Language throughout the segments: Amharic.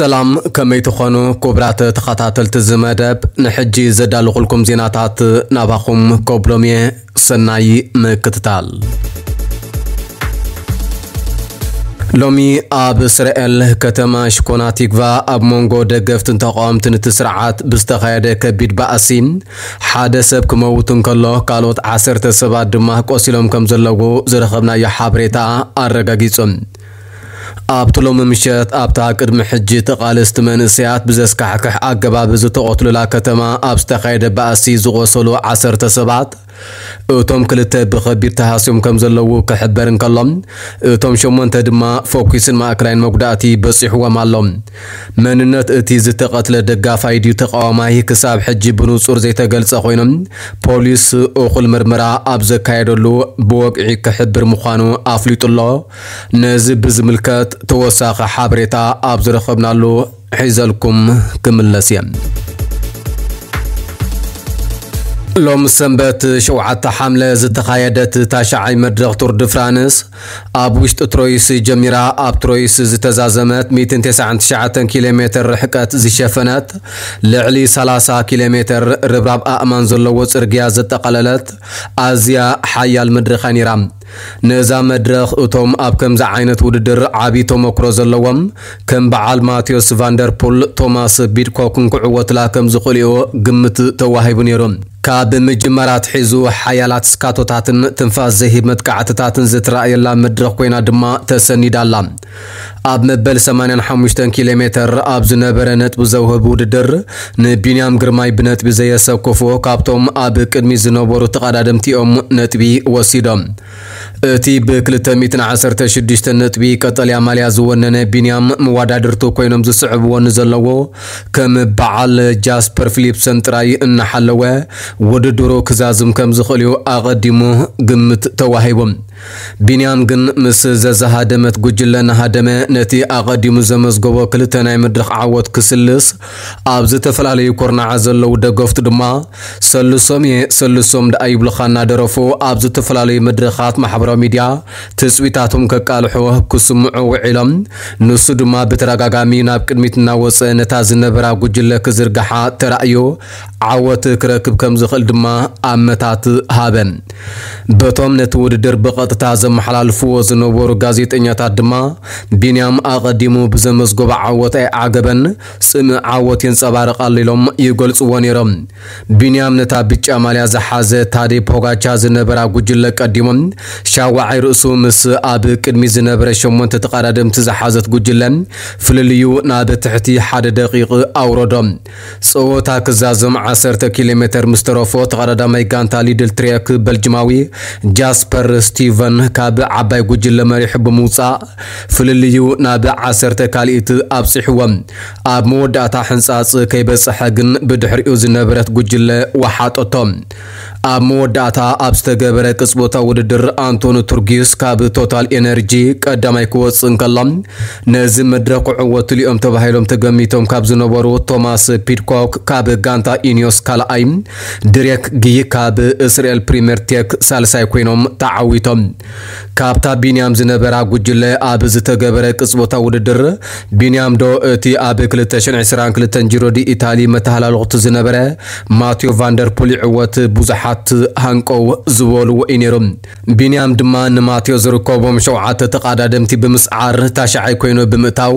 ሰላም ከመይ ትኾኑ ክቡራት ተኸታተልቲ እዚ መደብ ንሕጂ ዘዳልኹልኩም ዜናታት ናባኹም ከብሎም እየ ሰናይ ምክትታል ሎሚ ኣብ እስራኤል ከተማ ሽኮና ቲግቫ ኣብ መንጎ ደገፍትን ተቃወምትን እቲ ስርዓት ብዝተኻየደ ከቢድ ባእሲ ሓደ ሰብ ክመውት እንከሎ ካልኦት ዓሰርተ ሰባት ድማ ቆሲሎም ከም ዘለዉ ዝረኸብናዮ ሓበሬታ ኣረጋጊጹም ኣብቲ ሎሚ ምሸት ኣብታ ቅድሚ ሕጂ ተቓልስቲ መንእሰያት ብዘስካሕክሕ ኣገባብ ዝተቆትሉላ ከተማ ኣብ ዝተኻየደ ባእሲ ዝቆሰሉ ዓሰርተ ሰባት እቶም ክልተ ብከቢድ ተሃስዮም ከም ዘለዉ ክሕበር እንከሎም እቶም ሸሞንተ ድማ ፎኩስን ማእከላይን መጉዳእቲ በፂሕዎም ኣሎም። መንነት እቲ ዝተቐትለ ደጋፋይ ድዩ ተቃዋማይ ክሳብ ሕጂ ብንጹር ዘይተገልጸ ኮይኖም ፖሊስ እኹል ምርመራ ኣብ ዘካየደሉ ብወግዒ ክሕብር ምዃኑ ኣፍሊጡሎ። ነዚ ብዝምልከት ተወሳኺ ሓበሬታ ኣብ ዝረኸብናሉ ሒዘልኩም ክምለስ እየ ሎም ሰንበት ሸውዓተ ሓምለ ዝተኻየደት ታሻዓይ መድረኽ ቱር ድ ፍራንስ ኣብ ውሽጢ ትሮይስ ጀሚራ ኣብ ትሮይስ ዝተዛዘመት 199 ኪሎ ሜትር ርሕቀት ዝሸፈነት ልዕሊ 30 ኪሎ ሜትር ርብራብ ኣእማን ዘለዎ ጽርግያ ዘጠቓለለት ኣዝያ ሓያል መድረኻ ነይራ ነዛ መድረኽ እቶም ኣብ ከምዚ ዓይነት ውድድር ዓብዪ ተመክሮ ዘለዎም ከም በዓል ማቴዎስ ቫንደርፑል ቶማስ ቢድኮክን ክዕወትላ ከም ዝኽእልዮ ግምት ተዋሂቡ ነይሩ። ካብ ምጅመራት ሒዙ ሓያላት ስካቶታትን ትንፋስ ዘሂብ መጥቃዕትታትን ዝትረኣየላ መድረኽ ኮይና ድማ ተሰኒዳላ ኣብ መበል 85 ኪሎ ሜትር ኣብ ዝነበረ ነጥቢ ዘውህብ ውድድር ንቢንያም ግርማይ ብነጥቢ ዘየሰክፎ ካብቶም ኣብ ቅድሚ ዝነበሩ ተቐዳድምቲኦም ነጥቢ ወሲዶም። እቲ ብ216 ነጥቢ ቀጠልያ ማልያ ዝወነነ ቢንያም መወዳድርቱ ኮይኖም ዝስዕብዎ ንዘለዎ ከም በዓል ጃስፐር ፊሊፕሰን ጥራይ እናሓለወ ውድድሩ ክዛዝም ከም ዝኽእል እዩ። ኣቐዲሙ ግምት ተዋሂቦም ቢንያም ግን ምስ ዘዘሃደመት ጉጅለ እናሃደመ ነቲ ኣቐዲሙ ዘመዝገቦ ክልተ ናይ መድረኽ ዓወት ክስልስ ኣብ ዝተፈላለዩ ኮርናዓት ዘለው ደገፍቱ ድማ ሰልሶም እየ ሰልሶም ደኣ ይብልኻ እናደረፉ ኣብ ዝተፈላለዩ መድረኻት ማሕበራዊ ሚድያ ትፅቢታቶም ከቃልሑ ክስምዑ ውዒሎም። ንሱ ድማ ብተደጋጋሚ ናብ ቅድሚት እናወፀ ነታ ዝነበራ ጉጅለ ክዝርግሓ ተራእዩ ዓወት ክረክብ ከም ዝኽእል ድማ ኣመታት ሃበን በቶም ነቲ ውድድር ብቐጥታ ዘመሓላልፍዎ ዝነበሩ ጋዜጠኛታት ድማ ቢንያም ኣቐዲሙ ብዘመዝገቦ ዓወት ኣይዓገበን ጽምእ ዓወት የንጸባርቕ ኢሎም ይገልጽዎ ነይሮም። ቢንያም ነታ ብጫ ማልያ ዝሓዘ ታዴ ፖጋቻ ዝነበራ ጉጅለ ቀዲሞም ሻዋዓይ ርእሱ ምስ ኣብ ቅድሚ ዝነበረ ሸሞንተ ተቐዳድምቲ ዝሓዘት ጉጅለ ፍልልዩ ናብ ትሕቲ ሓደ ደቂቕ ኣውረዶም። ፀወታ ክዛዘም 10 ኪሎ ሜትር ምስ ተረፎ ተቐዳዳማይ ጋንታ ሊድል ትሬክ በልጅማዊ ጃስፐር ስቲቨን ካብ ዓባይ ጉጅለ መሪሑ ብምውፃእ ፍልልዩ ናብ ዓሰርተ ካልኢት ኣብፂሕዎም ኣብ መወዳእታ ሕንፃፅ ከይበፅሐ ግን ብድሕሪኡ ዝነበረት ጉጅለ ወሓጠቶም ኣብ መወዳእታ ኣብ ዝተገበረ ቅፅቦታ ውድድር ኣንቶኒ ቱርጊስ ካብ ቶታል ኤነርጂ ቀዳማይ ክወፅእ እንከሎም ነዚ መድረክ ክዕወቱ ልኦም ተባሂሎም ተገሚቶም ካብ ዝነበሩ ቶማስ ፒድኮክ ካብ ጋንታ ኢኒዮስ ካልኣይ ድሬክ ግይ ካብ እስራኤል ፕሪምየር ቴክ ሳልሳይ ኮይኖም ተዓዊቶም። ካብታ ቢንያም ዝነበራ ጉጅለ ኣብ ዝተገበረ ቅፅቦታ ውድድር ቢንያም ዶ እቲ ኣብ 222 ጂሮ ዲ ኢታሊ መተሃላለቕቲ ዝነበረ ማቴዮ ቫንደርፑል ይዕወት ብዙሓት ሃንቆው ዝበሉ እዩ ነይሮም ቢንያም ድማ ንማቴዮ ዝርከቦም ሸውዓተ ተቐዳደምቲ ብምስዓር ታሻዓይ ኮይኑ ብምእታው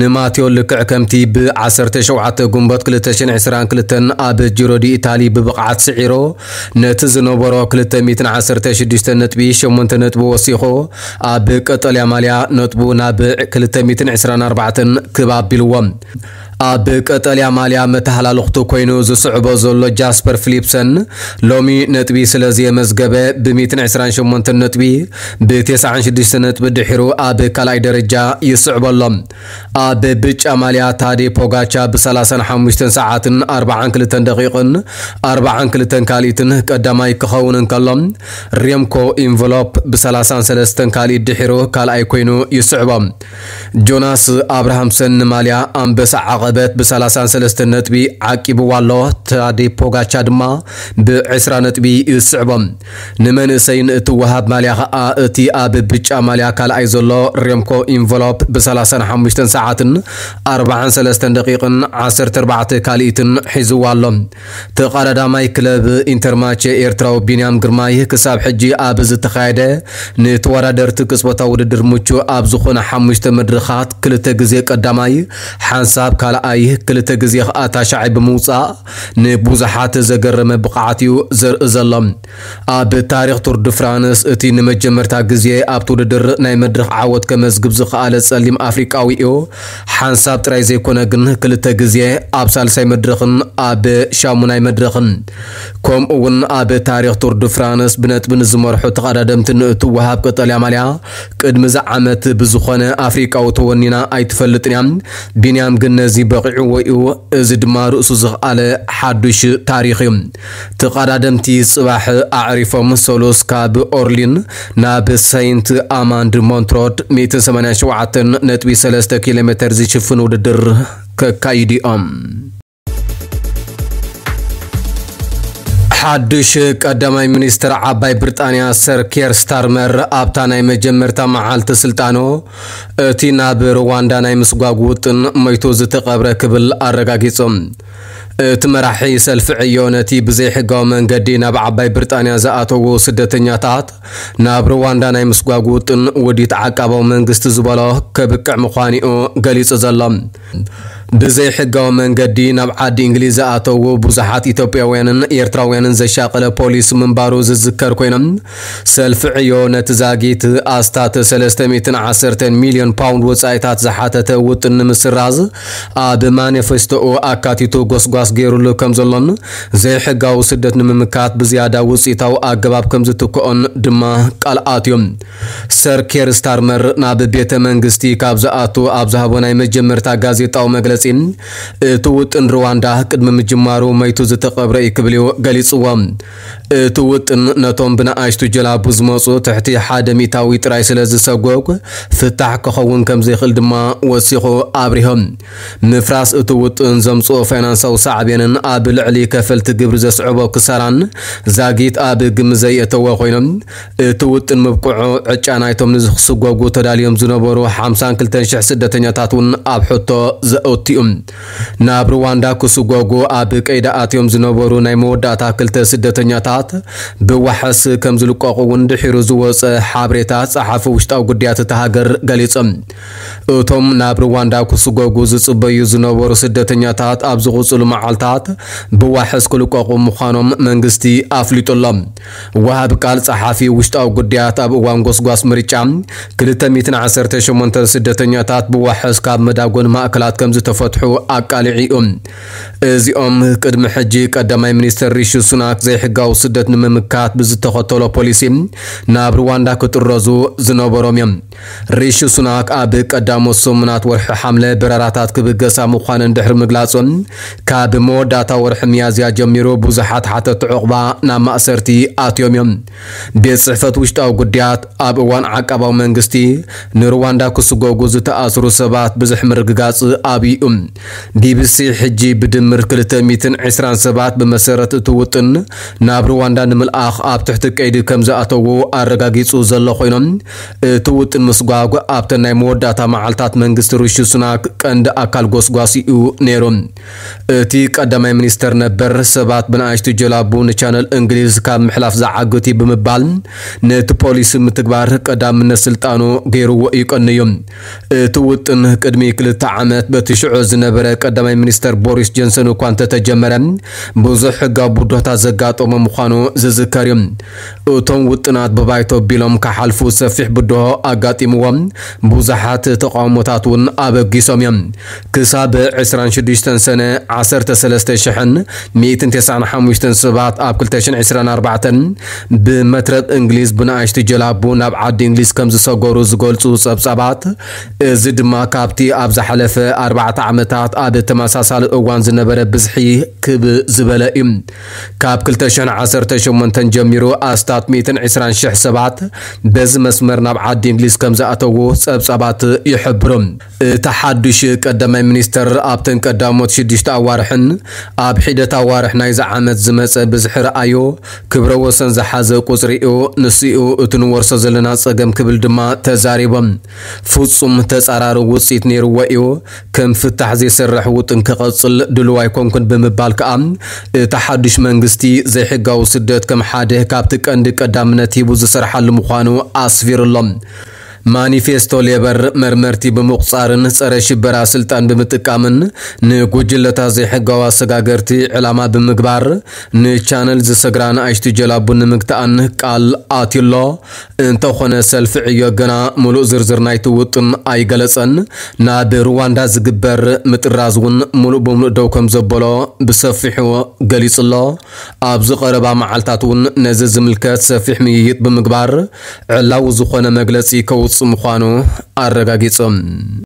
ንማቴዮ ልክዕ ከምቲ ብ17 ጉንቦት 222 ኣብ ጂሮ ዲ ኢታሊ ብብቕዓት ስዒሮ ነቲ ዝነበሮ 216 ነጥቢ 8 ነጥቢ ወሲኹ ኣብ ቀጠልያ ማልያ ነጥቡ ናብ 224 ክባቢልዎም ኣብ ቀጠልያ ማልያ መተሃላለኽቱ ኮይኑ ዝስዕቦ ዘሎ ጃስፐር ፊሊፕሰን ሎሚ ነጥቢ ስለ ዘየመዝገበ ብ128 ነጥቢ ብ96 ነጥቢ ድሒሩ ኣብ ካልኣይ ደረጃ ይስዕበሎም ኣብ ብጫ ማልያ ታዴ ፖጋቻ ብ35 ሰዓትን 42 ደቂቕን 42 ካልኢትን ቀዳማይ ክኸውን እንከሎም ሬምኮ ኢንቨሎፕ ብ33 ካልኢት ድሒሩ ካልኣይ ኮይኑ ይስዕቦም ጆናስ ኣብርሃምሰን ንማልያ ኣንበሳ ዓቐ ዓቐበት ብ33 ነጥቢ ዓቂብዋ ኣሎ ታዴ ፖጋቻ ድማ ብ20 ነጥቢ ይስዕቦም ንመንእሰይን እትወሃብ ማልያ ከዓ እቲ ኣብ ብጫ ማልያ ካልኣይ ዘሎ ሬምኮ ኢንቨሎፕ ብ35 ሰዓትን 43 ደቂቕን 14 ካልኢትን ሒዝዋ ኣሎ ተቐዳዳማይ ክለብ ኢንተርማቼ ኤርትራዊ ቢንያም ግርማይ ክሳብ ሕጂ ኣብ ዝተኻየደ ንተወዳደርቲ ቅፅበታዊ ውድድር ምቹ ኣብ ዝኾነ ሓሙሽተ መድረኻት ክልተ ግዜ ቀዳማይ ሓንሳብ ካልኣይ ክልተ ግዜ ከዓ ታሻዓይ ብምውፃእ ንብዙሓት ዘገረመ ብቕዓት እዩ ዘርኢ ዘሎ ኣብ ታሪክ ቱር ድ ፍራንስ እቲ ንመጀመርታ ግዜ ኣብቲ ውድድር ናይ መድረክ ዓወት ከመዝግብ ዝኸኣለ ጸሊም ኣፍሪቃዊ እዩ ሓንሳብ ጥራይ ዘይኮነ ግን ክልተ ግዜ ኣብ ሳልሳይ መድረኽን ኣብ ሻሙናይ መድረኽን ከምኡ እውን ኣብ ታሪክ ቱር ድ ፍራንስ ብነጥቢ ንዝመርሑ ተቐዳደምቲ ንእትወሃብ ቀጠልያ ማልያ ቅድሚ ዛ ዓመት ብዝኾነ ኣፍሪቃዊ ተወኒና ኣይትፈልጥን እያ ቢንያም ግን ነዚ በቂዑዎ እዩ እዚ ድማ ርእሱ ዝኽኣለ ሓዱሽ ታሪክ እዩ። ተቐዳደምቲ ጽባሕ ኣዕሪፎም ሰሉስ ካብ ኦርሊን ናብ ሰይንት ኣማንድ ሞንትሮድ 187 ነጥቢ 3 ኪሎ ሜትር ዝሽፍን ውድድር እዮም ሓዱሽ ቀዳማይ ሚኒስትር ዓባይ ብሪጣንያ ሰር ኬር ስታርመር ኣብታ ናይ መጀመርታ መዓልቲ ስልጣኖ እቲ ናብ ሩዋንዳ ናይ ምስጓግ ውጥን ሞይቱ ዝተቐብረ ክብል ኣረጋጊጾም እቲ መራሒ ሰልፊ ዕዮ ነቲ ብዘይሕጋዊ መንገዲ ናብ ዓባይ ብሪጣንያ ዝኣተዉ ስደተኛታት ናብ ሩዋንዳ ናይ ምስጓግ ውጥን ውዲት ዓቃባዊ መንግስቲ ዝበሎ ከብቅዕ ምዃኒኡ ገሊጹ ዘሎ ብዘይሕጋዊ መንገዲ ናብ ዓዲ እንግሊዝ ዝኣተዉ ብዙሓት ኢትዮጵያውያንን ኤርትራውያንን ዘሻቀለ ፖሊስ ምንባሩ ዝዝከር ኮይኖም ሰልፊ ዕዮ ነቲ ዛጊት ኣስታት 310 ሚልዮን ፓውንድ ወፃኢታት ዝሓተተ ውጥን ንምስራዝ ኣብ ማኒፌስቶኡ ኣካቲቱ ጎስጓስ ገይሩሉ ከም ዘሎን ዘይሕጋዊ ስደት ንምምካት ብዝያዳ ውፅኢታዊ ኣገባብ ከም ዝትክኦን ድማ ቃልኣት እዮም ሰር ኬር ስታርመር ናብ ቤተ መንግስቲ ካብ ዝኣቱ ኣብ ዝሃቦ ናይ መጀመርታ ጋዜጣዊ መግለፂ እቲ ውጥን ሩዋንዳ ቅድሚ ምጅማሩ መይቱ ዝተቐብረ እዩ ክብል ገሊፅዎም እቲ ውጥን ነቶም ብንኣሽቱ ጀላቡ ዝመፁ ትሕቲ ሓደ ሚታዊ ጥራይ ስለ ዝሰጎግ ፍታሕ ክኸውን ከም ዘይኽእል ድማ ወሲኹ ኣብሪሆም ምፍራስ እቲ ውጥን ዘምፅኦ ፋይናንሳዊ ሳዕቤንን ኣብ ልዕሊ ከፈልቲ ግብሪ ዘስዕቦ ክሳራን ዛጊት ኣብ ግሚ ዘየእተዎ ኮይኖም እቲ ውጥን ምብቅዑ ዕጫ ናይቶም ንዝክስጎጉ ተዳልዮም ዝነበሩ 52,000 ስደተኛታት እውን ኣብ ሕቶ ዘእቱ እዩ ናብ ሩዋንዳ ክስጎጉ ኣብ ቀይዳ ኣትዮም ዝነበሩ ናይ መወዳእታ ክልተ ስደተኛታት ብዋሕስ ከም ዝልቀቑ እውን ድሒሩ ዝወፀ ሓበሬታ ጸሓፊ ውሽጣዊ ጉዳያት እቲ ሃገር ገሊፆም። እቶም ናብ ሩዋንዳ ክስጎጉ ዝጽበዩ ዝነበሩ ስደተኛታት ኣብ ዝቕፅሉ መዓልታት ብዋሕስ ክልቀቑ ምዃኖም መንግስቲ ኣፍሊጡሎም። ወሃቢ ቃል ጸሓፊ ውሽጣዊ ጉዳያት ኣብ እዋን ጎስጓስ ምርጫ 218 ስደተኛታት ብዋሕስ ካብ መዳጎን ማእከላት ከም ዝተፈትሑ ኣቃሊዒኦም እዚኦም ቅድሚ ሕጂ ቀዳማይ ሚኒስትር ሪሺ ሱናክ ዘይሕጋዊ ስደት ንምምካት ብዝተኸተሎ ፖሊሲ ናብ ሩዋንዳ ክጥረዙ ዝነበሮም እዮም። ሪሺ ሱናክ ኣብ ቀዳሞት ሰሙናት ወርሒ ሓምለ በረራታት ክብገሳ ምዃነን ድሕሪ ምግላጾም ካብ መወዳእታ ወርሒ ሚያዝያ ጀሚሩ ብዙሓት ሓተት ዕቑባ ናብ ማእሰርቲ ኣትዮም እዮም። ቤት ጽሕፈት ውሽጣዊ ጉዳያት ኣብ እዋን ዓቀባዊ መንግስቲ ንሩዋንዳ ክስጎጉ ዝተኣስሩ ሰባት ብዙሕ ምርግጋጽ ኣብዩ ቢቢሲ ሕጂ ብድምር 220 ሰባት ብመሰረት እቲ ውጥን ናብ ሩዋንዳ ንምልኣኽ ኣብ ትሕቲ ቀይዲ ከም ዝኣተዉ ኣረጋጊጹ ዘሎ ኮይኖም እቲ ውጥን ምስጓግ ኣብተን ናይ መወዳእታ መዓልትታት መንግስቲ ሪሺ ሱናክ ቀንዲ ኣካል ጎስጓሲ እዩ ነይሮም። እቲ ቀዳማይ ሚኒስተር ነበር። ሰባት ብንኣሽቱ ጀላቡ ንቻነል እንግሊዝ ካብ ምሕላፍ ዝዓግት ብምባል ነቲ ፖሊሲ ምትግባር ቀዳምነት ስልጣኑ ገይርዎ እዮም እቲ ውጥን ቅድሚ ክልተ ዓመት በቲ ሽዑ ዝነበረ ቀዳማይ ሚኒስተር ቦሪስ ጆንሰን እኳ እንተተጀመረ ብዙሕ ሕጋዊ ቡድሆታት ዘጋጠሞ ምዃኑ ዝዝከር እዩ። እቶም ውጥናት ብባይቶ ቢሎም ካሓልፉ ሰፊሕ ብድሆ ኣጋጢምዎም ብዙሓት ተቃውሞታት እውን ኣበጊሶም እዮም። ክሳብ 26 ሰነ 13195 ሰባት ኣብ 224 ብመትረብ እንግሊዝ ብንኣሽቲ ጀላቡ ናብ ዓዲ እንግሊዝ ከም ዝሰገሩ ዝገልጹ ጸብጻባት። እዚ ድማ ካብቲ ኣብ ዝሓለፈ 4 ዓመታት ኣብ ተመሳሳሊ እዋን ዝነበረ ብዝሒ ክብ ዝበለ እዩ። ካብ 218 ጀሚሩ ኣስታት 120,000 ሰባት በዚ መስመር ናብ ዓዲ እንግሊዝ ከም ዝኣተዉ ጸብጻባት ይሕብሩ። እቲ ሓዱሽ ቀዳማይ ሚኒስተር ኣብተን ቀዳሞት ሽዱሽተ ኣዋርሕን ኣብ ሒደት ኣዋርሕ ናይዚ ዓመት ዝመፀ ብዝሒ ረኣዩ ክብረ ወሰን ዝሓዘ ቁፅሪኡ ንስኡ እቲ ንወርሶ ዘለና ፀገም ክብል ድማ ተዛሪቦም። ፍጹም ተጻራሪ ውፅኢት ነይርዎ እዩ። ከም ፍታሕ ዘይሰርሕ ውጥን ክቐጽል ድልው ኣይኮንኩን ብምባል ከዓ እቲ ሓዱሽ መንግስቲ ዘይሕጋዊ ስደት ከም ሓደ ካብቲ ቀንዲ ቀዳምነት ሂቡ ዝሰርሓሉ ምዃኑ ኣስፊሩሎም ማኒፌስቶ ሌበር መርመርቲ ብምቁፃርን ፀረ ሽበራ ስልጣን ብምጥቃምን ንጉጅለታት ዘይሕጋዊ ኣሰጋገርቲ ዕላማ ብምግባር ንቻነል ዝሰግራ ንኣሽቱ ጀላቡ ንምግታኣን ቃል ኣትዩሎ እንተኾነ ሰልፊ ዕዮ ገና ሙሉእ ዝርዝር ናይቲ ውጥን ኣይገለፀን ናብ ሩዋንዳ ዝግበር ምጥራዝ እውን ሙሉእ ብምሉእ ደው ከም ዘበሎ ብሰፊሑ ገሊጹሎ። ኣብ ዝቐረባ መዓልትታት እውን ነዚ ዝምልከት ሰፊሕ ምይይጥ ብምግባር ዕላው ዝኾነ መግለፂ ከውፅእ ምዃኑ ኣረጋጊፆም